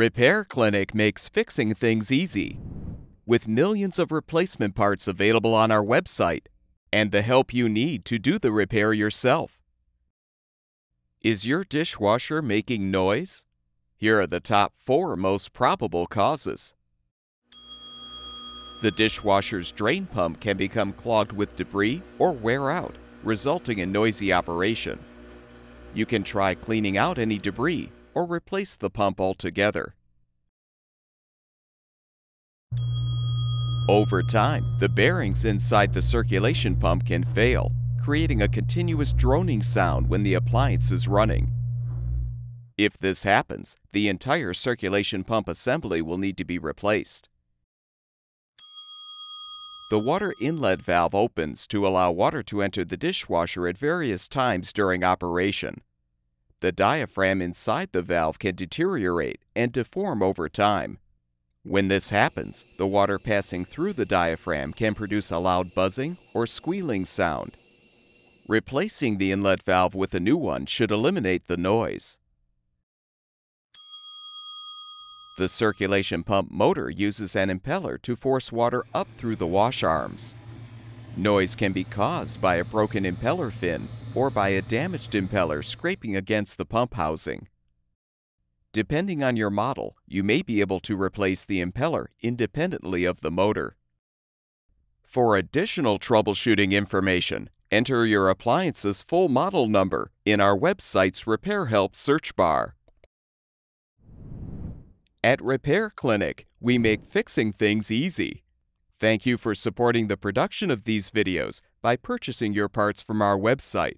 Repair Clinic makes fixing things easy. With millions of replacement parts available on our website and the help you need to do the repair yourself. Is your dishwasher making noise? Here are the top four most probable causes. The dishwasher's drain pump can become clogged with debris or wear out, resulting in noisy operation. You can try cleaning out any debris or replace the pump altogether. Over time, the bearings inside the circulation pump can fail, creating a continuous droning sound when the appliance is running. If this happens, the entire circulation pump assembly will need to be replaced. The water inlet valve opens to allow water to enter the dishwasher at various times during operation. The diaphragm inside the valve can deteriorate and deform over time. When this happens, the water passing through the diaphragm can produce a loud buzzing or squealing sound. Replacing the inlet valve with a new one should eliminate the noise. The circulation pump motor uses an impeller to force water up through the wash arms. Noise can be caused by a broken impeller fin or by a damaged impeller scraping against the pump housing. Depending on your model, you may be able to replace the impeller independently of the motor. For additional troubleshooting information, enter your appliance's full model number in our website's Repair Help search bar. At Repair Clinic, we make fixing things easy. Thank you for supporting the production of these videos by purchasing your parts from our website.